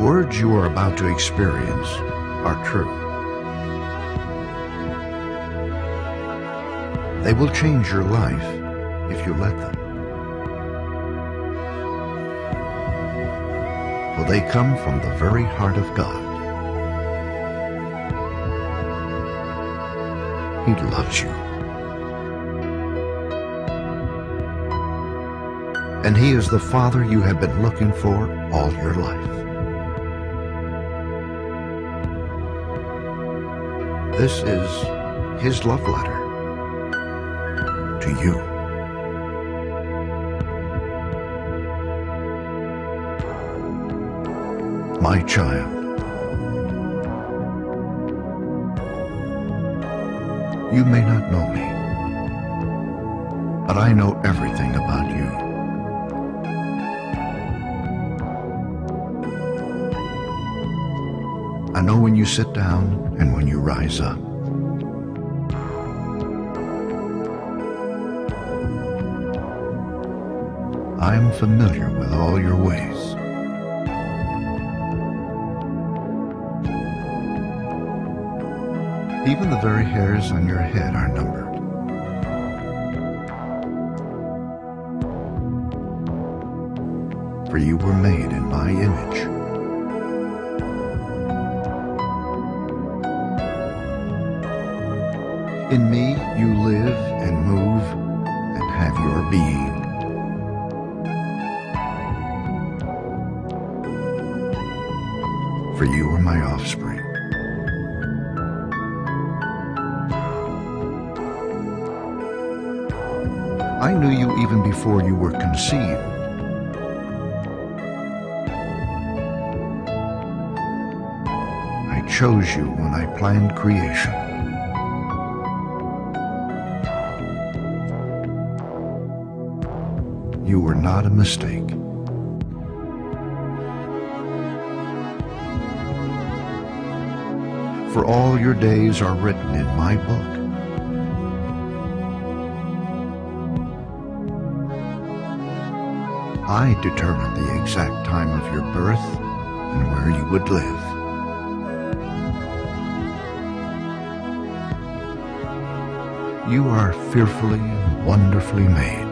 words you are about to experience are true. They will change your life if you let them. For they come from the very heart of God. He loves you. And He is the Father you have been looking for all your life. This is His love letter to you. My child, you may not know me, but I know everything about you. I know when you sit down and when you rise up. I am familiar with all your ways. Even the very hairs on your head are numbered. For you were made in my image. In me you live and move and have your being. For you are my offspring. I knew you even before you were conceived. I chose you when I planned creation. You were not a mistake. For all your days are written in my book. I determined the exact time of your birth and where you would live. You are fearfully and wonderfully made.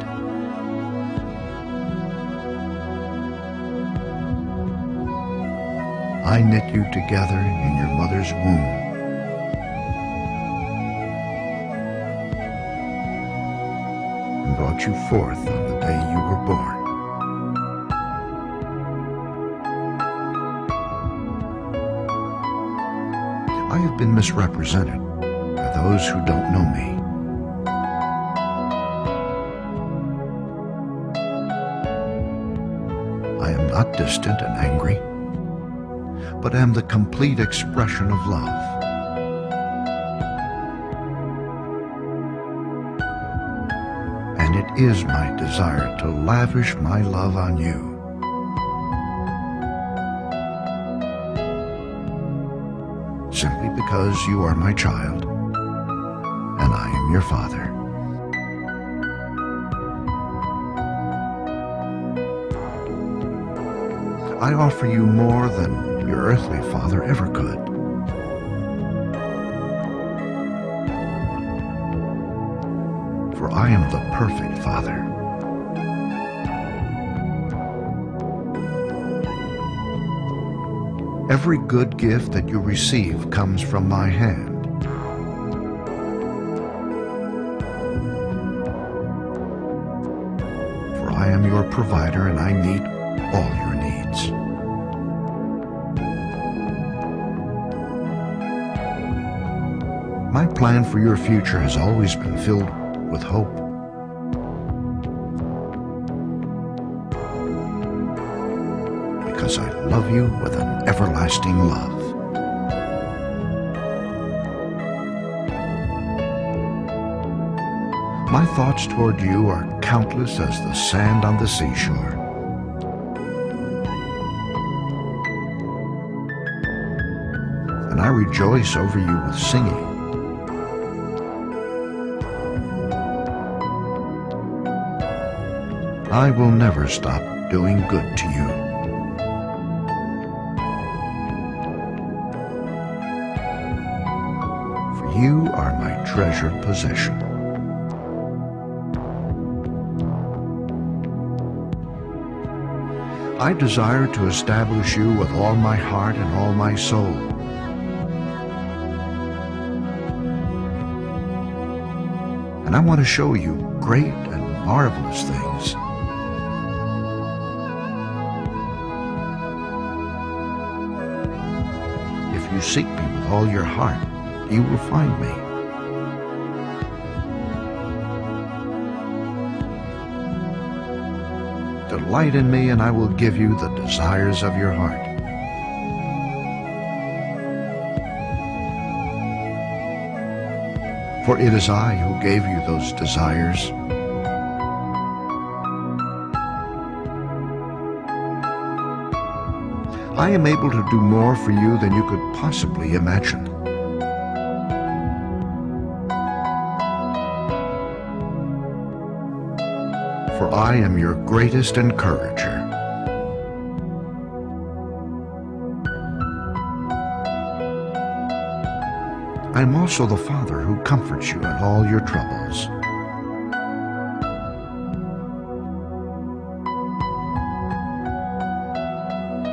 I knit you together in your mother's womb. and brought you forth on the day you were born. I have been misrepresented by those who don't know me. I am not distant and angry, but am the complete expression of love. And it is my desire to lavish my love on you. Simply because you are my child, and I am your father. I offer you more than your earthly father ever could. For I am the perfect father. Every good gift that you receive comes from my hand. For I am your provider and I meet all your needs. My plan for your future has always been filled with hope. Because I love you with an everlasting love. My thoughts toward you are countless as the sand on the seashore. And I rejoice over you with singing. I will never stop doing good to you. For You are my treasured possession. I desire to establish you with all my heart and all my soul. And I want to show you great and marvelous things. You seek me with all your heart, you will find me. Delight in me, and I will give you the desires of your heart. For it is I who gave you those desires. I am able to do more for you than you could possibly imagine. For I am your greatest encourager. I am also the Father who comforts you in all your troubles.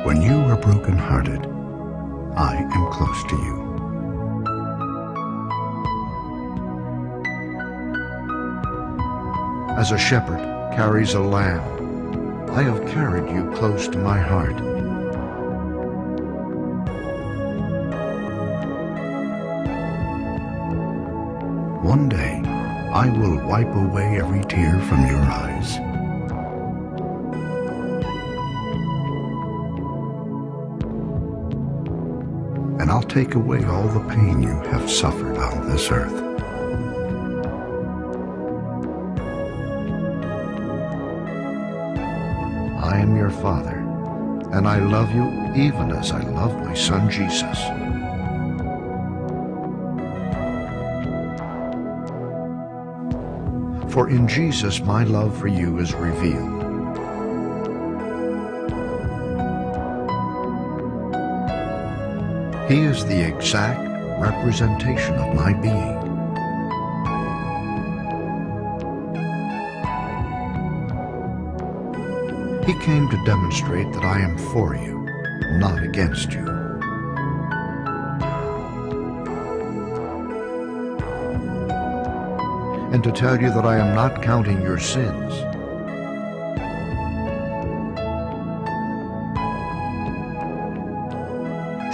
When you are broken-hearted, I am close to you. As a shepherd carries a lamb, I have carried you close to my heart. One day, I will wipe away every tear from your eyes. And I'll take away all the pain you have suffered on this earth. I am your Father, and I love you even as I love my Son Jesus. For in Jesus my love for you is revealed. He is the exact representation of my being. He came to demonstrate that I am for you, not against you. And to tell you that I am not counting your sins.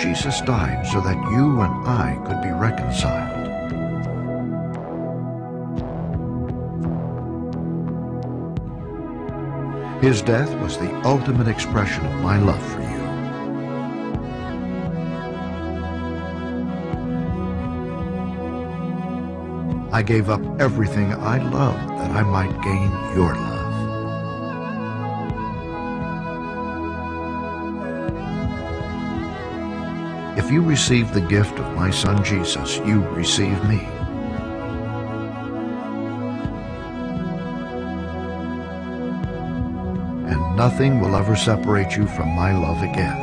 Jesus died so that you and I could be reconciled. His death was the ultimate expression of my love for you. I gave up everything I loved that I might gain your love. You receive the gift of my Son Jesus, you receive me. And nothing will ever separate you from my love again.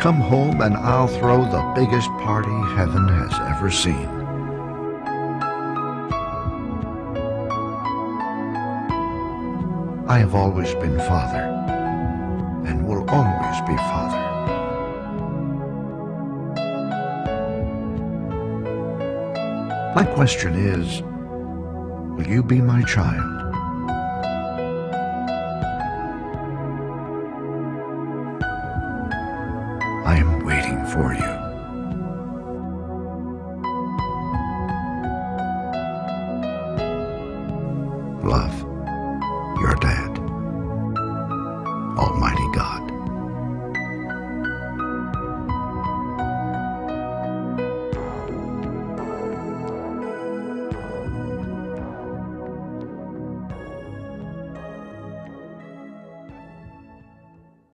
Come home and I'll throw the biggest party heaven has ever seen. I have always been father and will always be father. My question is, will you be my child? I am waiting for you.